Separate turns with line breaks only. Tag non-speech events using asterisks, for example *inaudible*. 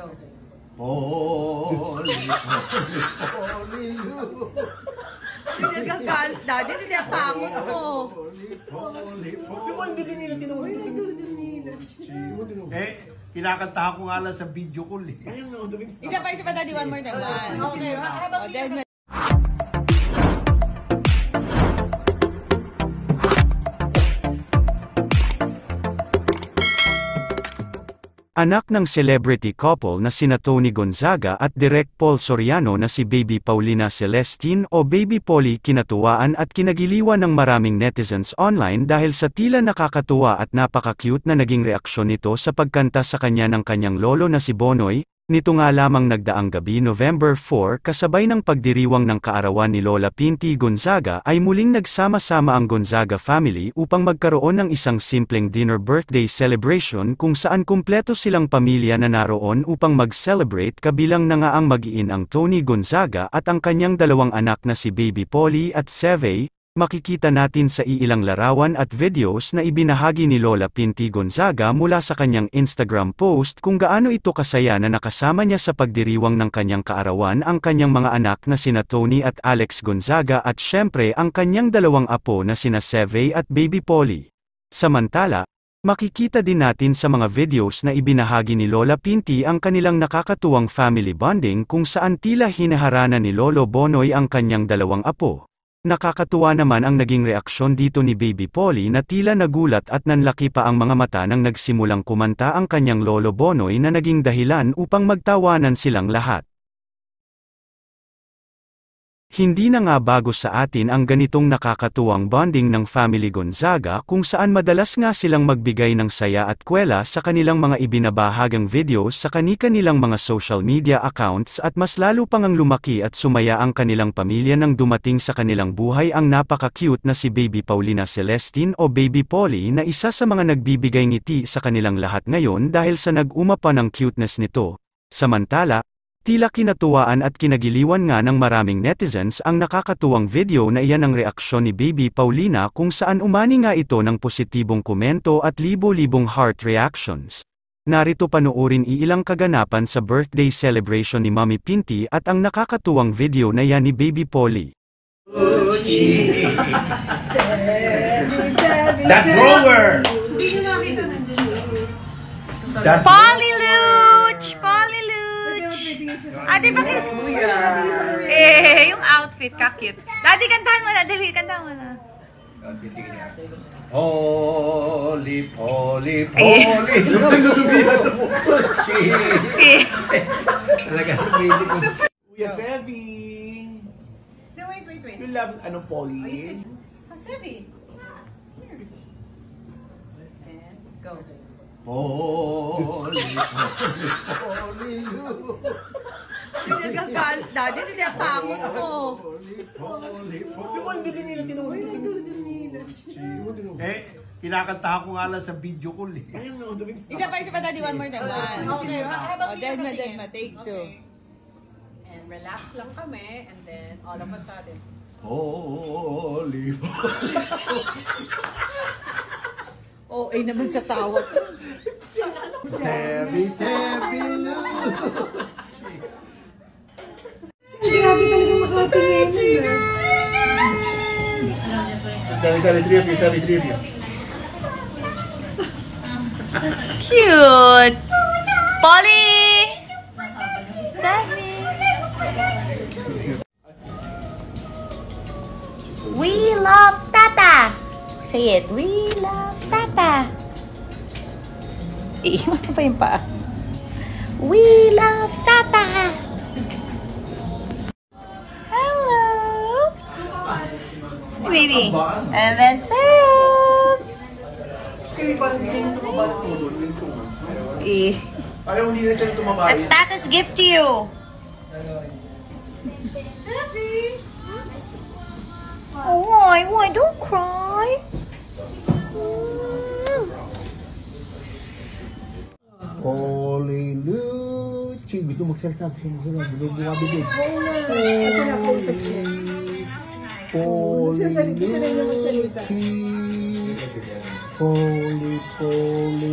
Go.
Holy, holy, holy.
Daddy, tinatakot ko.
holy,
Di ba hindi nila tinuloy?
Eh, kinakanta ko nga lang sa video
dumi.
Isa pa, isa pa, Daddy. One more time. One.
Okay, how about
Anak ng celebrity couple na sina Tony Gonzaga at Direk Paul Soriano na si Baby Paulina Celestine o Baby Polly kinatuwaan at kinagiliwan ng maraming netizens online dahil sa tila nakakatuwa at napaka-cute na naging reaksyon nito sa pagkanta sa kanya ng kanyang lolo na si Bonoy, Nito nga lamang nagdaang gabi November 4 kasabay ng pagdiriwang ng kaarawan ni Lola Pinti Gonzaga ay muling nagsama-sama ang Gonzaga family upang magkaroon ng isang simpleng dinner birthday celebration kung saan kumpleto silang pamilya na naroon upang mag-celebrate kabilang na nga ang mag-iin ang Tony Gonzaga at ang kanyang dalawang anak na si Baby Polly at Seve, makikita natin sa iilang larawan at videos na ibinahagi ni Lola Pinti Gonzaga mula sa kanyang Instagram post kung gaano ito kasaya na nakasama niya sa pagdiriwang ng kanyang kaarawan ang kanyang mga anak na sina Tony at Alex Gonzaga at syempre ang kanyang dalawang apo na sina Seve at Baby Polly. Samantala, makikita din natin sa mga videos na ibinahagi ni Lola Pinti ang kanilang nakakatuwang family bonding kung saan tila hinaharana ni Lolo Bonoy ang kanyang dalawang apo. Nakakatuwa naman ang naging reaksyon dito ni Baby Polly na tila nagulat at nanlaki pa ang mga mata nang nagsimulang kumanta ang kanyang lolo Bonoy na naging dahilan upang magtawanan silang lahat. Hindi na nga bago sa atin ang ganitong nakakatuwang bonding ng family Gonzaga kung saan madalas nga silang magbigay ng saya at kwela sa kanilang mga ibinabahagang videos sa kani-kanilang mga social media accounts at mas lalo pang ang lumaki at sumaya ang kanilang pamilya nang dumating sa kanilang buhay ang napaka-cute na si Baby Paulina Celestine o Baby Polly na isa sa mga nagbibigay ngiti sa kanilang lahat ngayon dahil sa nag-uma pa ng cuteness nito. Samantala, Tila kinatuwaan at kinagiliwan nga ng maraming netizens ang nakakatuwang video na iyan ang reaksyon ni Baby Paulina kung saan umani nga ito ng positibong komento at libo-libong heart reactions. Narito panoorin iilang kaganapan sa birthday celebration ni Mami Pinti at ang nakakatuwang video na yan ni Baby Polly.
That
Polly! Ate, bakit? Eh, yung outfit, ka-cute. Daddy, kantahan mo na. Dali, kantahan mo na.
holy, holy,
Eh.
holy.
Talaga, really ko. Kuya Sebi!
No, wait, wait, wait.
You love, ano, Polly?
Oh, you. Ah, Sebi. Here. And go.
holy, holy, holy,
Nagagal. Daddy, tinatakot ko.
holy,
Di ba hindi nila tinuloy?
Eh, kinakanta ko nga lang sa video call eh.
Isa pa, isa pa, Daddy. One more time. One.
Okay, how about
O,
you?
then,
How about
then,
you?
take two.
Okay. And relax lang kami, and then all of a sudden,
Holy, *laughs*
Oh, ay naman sa tawa ko.
Sebi, Sebi, no. *laughs*
Sabi, sabi, three of you, sabi.
Cute! Polly! Sammy! We love Tata! Say it, we love Tata! Iiwan mo pa yung paa. We love Tata! And then
Sebs.
Eh.
Ayaw hindi na siya
gift to you. Oh, why? Why? Don't cry.
Holy Luchi. Gusto mag-self-tap. Gusto mag-self-tap. Gusto mag-self-tap. Gusto mag-self-tap. Holy Luchi. Holy, holy